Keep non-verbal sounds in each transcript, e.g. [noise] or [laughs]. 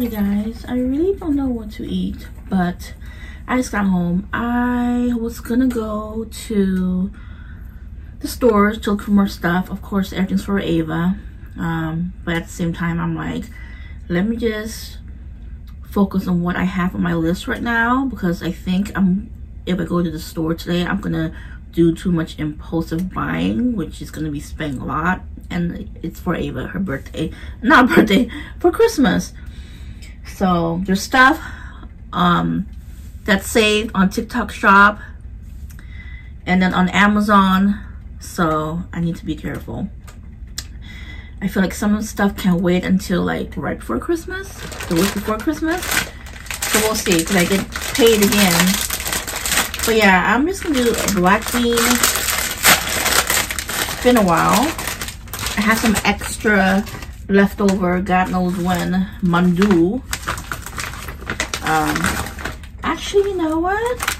Alrighty guys, I really don't know what to eat, but I just got home. I was gonna go to the stores to look for more stuff. Of course, everything's for Ava. Um, but at the same time, I'm like, let me just focus on what I have on my list right now because I think I'm if I go to the store today, I'm gonna do too much impulsive buying, which is gonna be spending a lot. And it's for Ava, her birthday, not [laughs] birthday, for Christmas. So there's stuff um, that's saved on TikTok Shop and then on Amazon. So I need to be careful. I feel like some of the stuff can wait until like right before Christmas, the week before Christmas. So we'll see, because I get paid again. But yeah, I'm just gonna do a black bean. It's been a while. I have some extra leftover, God knows when, mandu. Um, actually, you know what?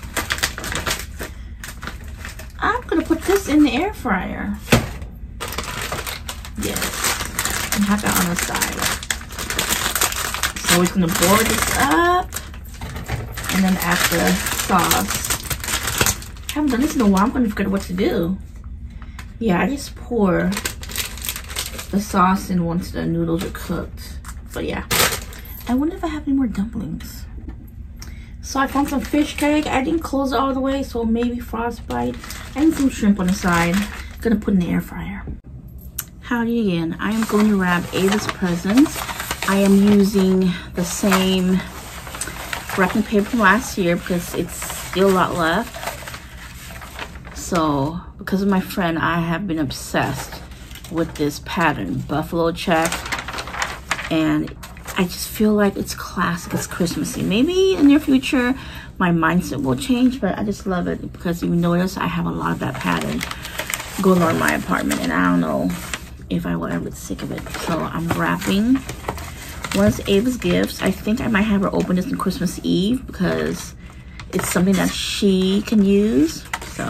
I'm gonna put this in the air fryer. Yes and have that on the side. So we're gonna boil this up and then add the sauce. I haven't done this in a while, I'm gonna forget what to do. Yeah, I just pour the sauce and once the noodles are cooked. But yeah, I wonder if I have any more dumplings. So I found some fish cake. I didn't close it all the way, so maybe frostbite. I need some shrimp on the side. Gonna put in the air fryer. Howdy again. I am going to wrap Ava's presents. I am using the same wrapping paper from last year because it's still a lot left. So, because of my friend, I have been obsessed with this pattern, buffalo check. And I just feel like it's classic, it's Christmassy. Maybe in the near future, my mindset will change, but I just love it because you notice I have a lot of that pattern going on in my apartment. And I don't know, if I will ever get sick of it. So I'm wrapping one of Ava's gifts. I think I might have her open this on Christmas Eve because it's something that she can use. So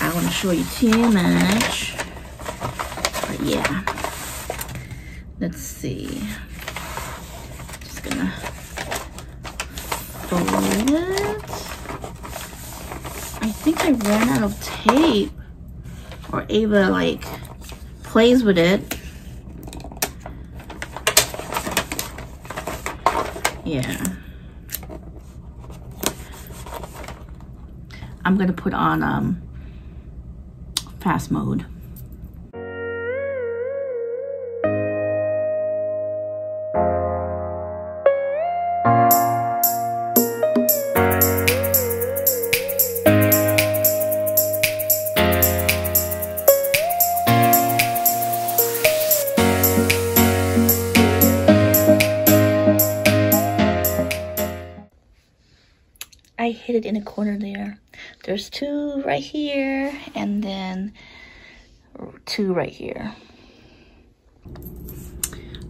I want to show you too much. Yeah. Let's see. Just gonna fold it. I think I ran out of tape. Or Ava like plays with it. Yeah. I'm to put on um, fast mode. Right here and then two right here.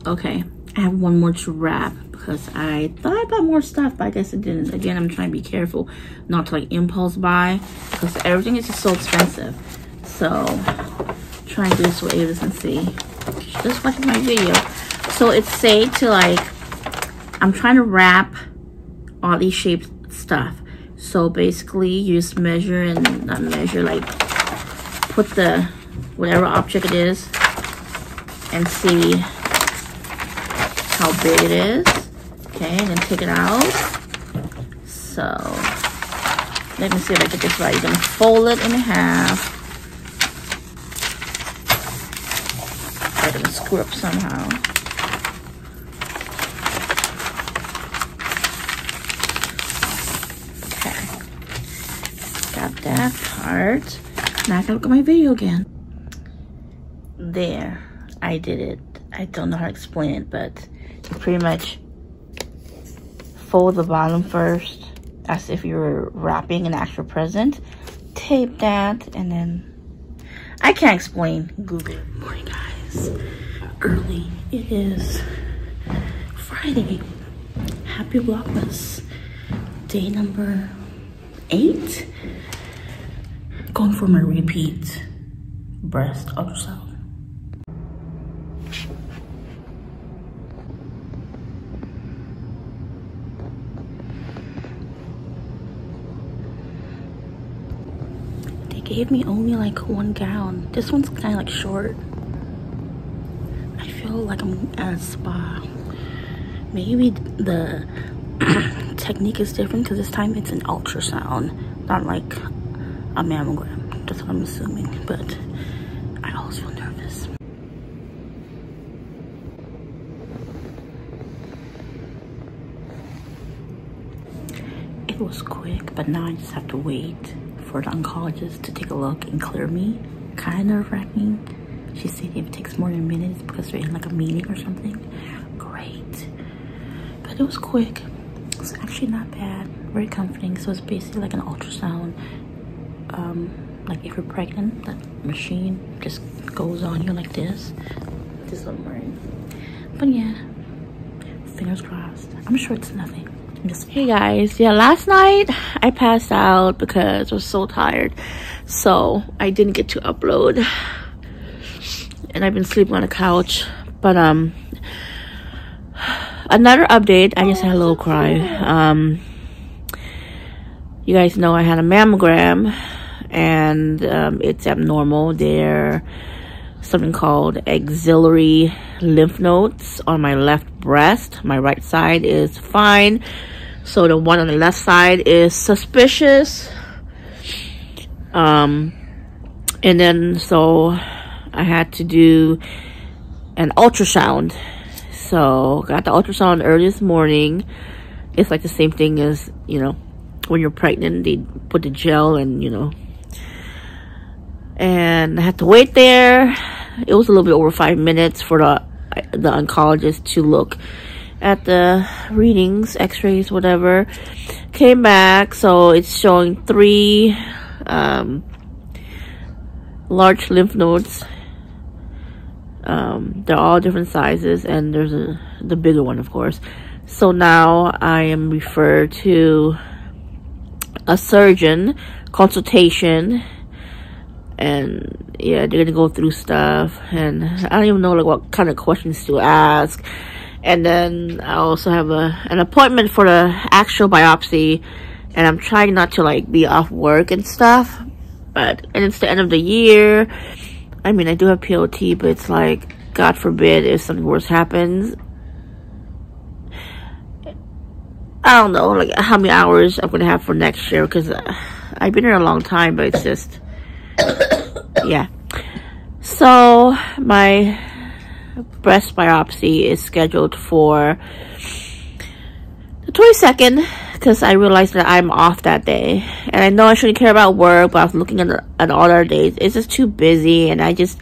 Okay, I have one more to wrap because I thought I bought more stuff, but I guess it didn't. Again, I'm trying to be careful not to like impulse buy because everything is just so expensive. So, try and do this with Ava and see. Just watching my video. So it's say to like, I'm trying to wrap all these shaped stuff so basically you just measure and not measure like put the whatever object it is and see how big it is. Okay and then take it out. So let me see if I get this right. You're gonna fold it in half. I'm gonna screw up somehow that part. Now I can look at my video again. There, I did it. I don't know how to explain it, but pretty much fold the bottom first as if you were wrapping an actual present. Tape that and then I can't explain. Google. Morning guys. Early. It is Friday. Happy Vlogmas. Day number eight going for my repeat breast ultrasound. They gave me only like one gown. This one's kind of like short. I feel like I'm at a spa. Maybe the [clears throat] technique is different because this time it's an ultrasound, not like a mammogram. That's what I'm assuming, but I always feel nervous. It was quick, but now I just have to wait for the oncologist to take a look and clear me. Kind of nerve-wracking. She said if it takes more than a minute, it's because they're in like a meeting or something. Great. But it was quick. It's actually not bad. Very comforting. So it's basically like an ultrasound. Um, like if you're pregnant, that machine just goes on you like this. This is what I'm wearing. But yeah, fingers crossed. I'm sure it's nothing. Hey guys, yeah, last night I passed out because I was so tired. So I didn't get to upload. And I've been sleeping on the couch. But um another update, I just had a little cry. Um you guys know I had a mammogram and um, it's abnormal. There something called axillary lymph nodes on my left breast. My right side is fine so the one on the left side is suspicious. Um, and then so I had to do an ultrasound. So got the ultrasound early this morning. It's like the same thing as, you know, when you're pregnant, they put the gel and, you know, and I had to wait there. It was a little bit over five minutes for the the oncologist to look at the readings, x-rays, whatever. Came back, so it's showing three um, large lymph nodes. Um, they're all different sizes, and there's a the bigger one, of course. So now I am referred to a surgeon consultation and yeah they're gonna go through stuff and i don't even know like what kind of questions to ask. And then I also have a an appointment for the actual biopsy and I'm trying not to like be off work and stuff but and it's the end of the year. I mean I do have POT but it's like God forbid if something worse happens. I don't know like how many hours I'm gonna have for next year because I've been here a long time but it's just yeah so my breast biopsy is scheduled for the 22nd because I realized that I'm off that day. And I know I shouldn't care about work, but I was looking at, the, at all our days. It's just too busy and I just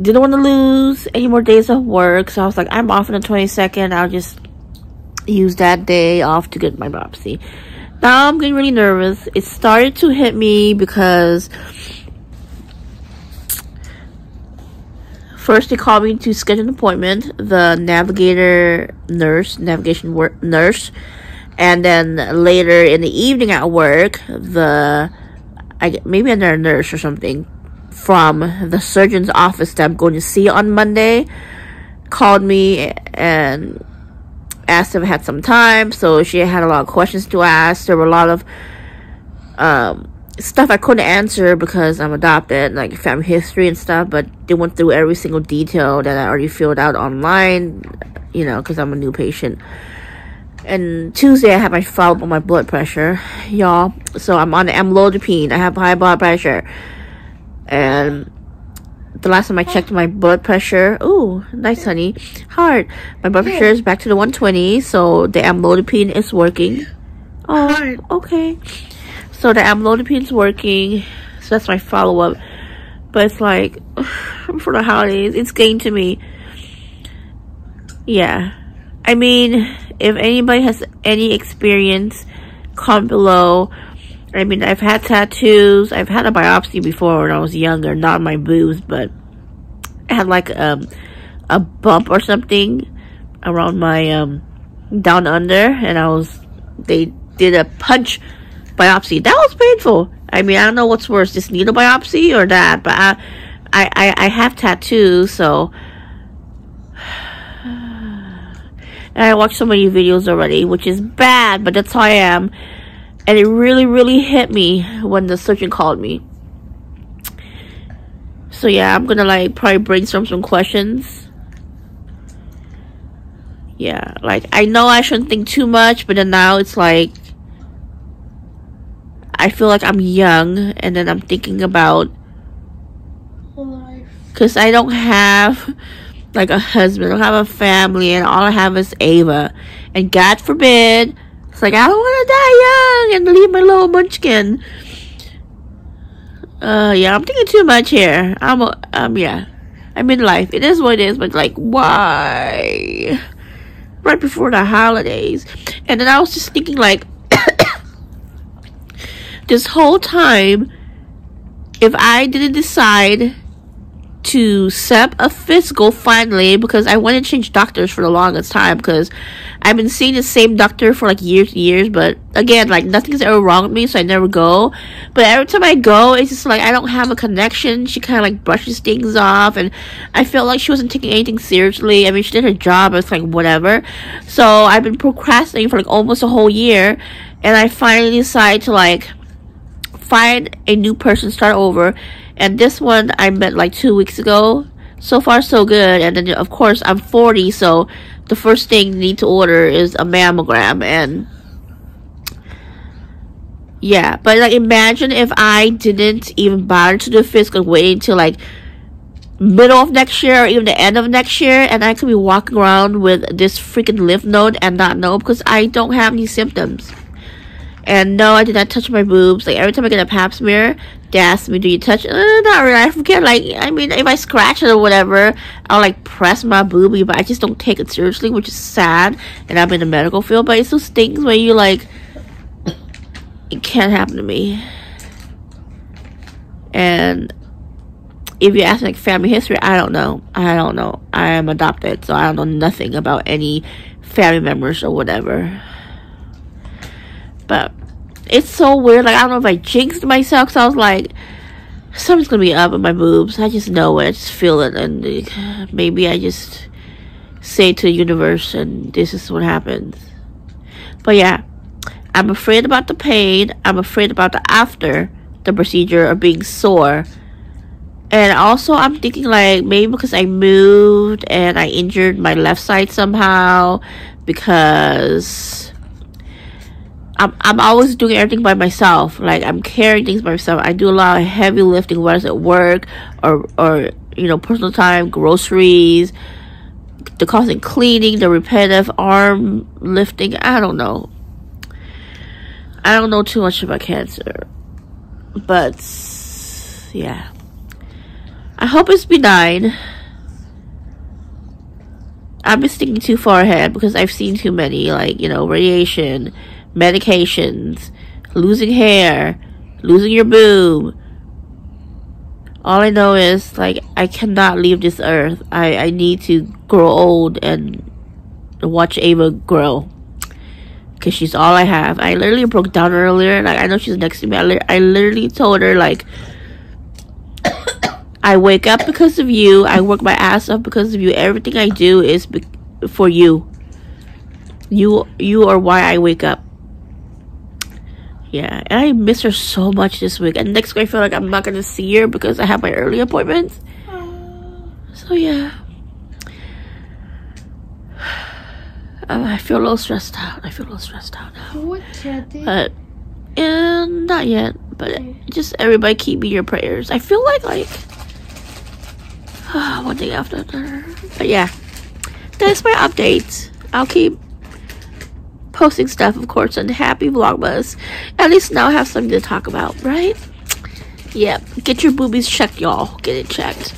didn't want to lose any more days of work. So I was like, I'm off on the 22nd. I'll just use that day off to get my biopsy. Now I'm getting really nervous. It started to hit me because First, they called me to schedule an appointment. The navigator nurse, navigation work nurse, and then later in the evening at work, the I maybe another nurse or something from the surgeon's office that I'm going to see on Monday called me and asked if I had some time. So she had a lot of questions to ask. There were a lot of um, stuff I couldn't answer because I'm adopted, like family history and stuff, but they went through every single detail that I already filled out online, you know, because I'm a new patient. And Tuesday, I had my follow up on my blood pressure, y'all. So I'm on amlodipine. I have high blood pressure. And the last time I checked my blood pressure, ooh, nice, honey. Hard. My blood pressure is back to the 120, so the amlodipine is working. Oh, okay. So the amlodipine working. So that's my follow-up. But it's like, [sighs] for the holidays, it's getting to me. Yeah. I mean, if anybody has any experience, comment below. I mean, I've had tattoos. I've had a biopsy before when I was younger. Not my boobs, but I had like um, a bump or something around my um, down under. And I was, they did a punch biopsy. That was painful. I mean, I don't know what's worse, this needle biopsy or that, but I, I, I have tattoos, so. And [sighs] I watched so many videos already, which is bad, but that's how I am. And it really, really hit me when the surgeon called me. So yeah, I'm gonna like probably brainstorm some questions. Yeah, like I know I shouldn't think too much, but then now it's like I feel like I'm young and then I'm thinking about Life. because I don't have like a husband, I don't have a family, and all I have is Ava. And God forbid, it's like I don't want to die young and leave my little munchkin. Uh, yeah, I'm thinking too much here. I'm, um, yeah, I'm in life. It is what it is, but like, why? Right before the holidays, and then I was just thinking like, this whole time, if I didn't decide to set a physical finally because I wanted to change doctors for the longest time because I've been seeing the same doctor for like years and years but again like nothing's ever wrong with me so I never go. But every time I go it's just like I don't have a connection. She kind of like brushes things off and I felt like she wasn't taking anything seriously. I mean she did her job it's like whatever. So I've been procrastinating for like almost a whole year and I finally decided to like find a new person, start over. And this one I met like two weeks ago. So far, so good. And then, of course, I'm 40, so the first thing you need to order is a mammogram. And yeah, but like, imagine if I didn't even bother to do physical, waiting until like middle of next year or even the end of next year, and I could be walking around with this freaking lymph node and not know because I don't have any symptoms. And no, I did not touch my boobs. Like every time I get a pap smear, they ask me, "Do you touch?" Uh, not really. I forget. Like I mean, if I scratch it or whatever, I'll like press my boobie, but I just don't take it seriously, which is sad. And I'm in the medical field, but it's those things where you like, it can't happen to me. And if you ask like family history, I don't know. I don't know. I am adopted, so I don't know nothing about any family members or whatever. But it's so weird. Like I don't know if I jinxed myself. So I was like, something's gonna be up in my boobs. I just know it. I just feel it, and maybe I just say to the universe, and this is what happens. But yeah, I'm afraid about the pain. I'm afraid about the after the procedure of being sore. And also, I'm thinking like maybe because I moved and I injured my left side somehow because I'm I'm always doing everything by myself. Like I'm carrying things by myself. I do a lot of heavy lifting, whether it's at work or or you know personal time, groceries, the constant cleaning, the repetitive arm lifting. I don't know. I don't know too much about cancer, but yeah. I hope it's benign. I've been thinking too far ahead because I've seen too many, like, you know, radiation, medications, losing hair, losing your boob. All I know is, like, I cannot leave this earth. I, I need to grow old and watch Ava grow. Because she's all I have. I literally broke down earlier. Like, I know she's next to me. I, li- I literally told her, like, [coughs] I wake up because of you. I work my ass off because of you. Everything I do is for you. You you are why I wake up. Yeah, and I miss her so much this week. And next week I feel like I'm not gonna see her because I have my early appointments. So yeah. [sighs] Uh, I feel a little stressed out. I feel a little stressed out now. What? But and not yet. But just everybody keep me your prayers. I feel like like [sighs] one thing after another. But yeah, that's my update. I'll keep posting stuff, of course, on Happy Vlogmas. At least now I have something to talk about, right? Yep. Get your boobies checked, y'all. Get it checked.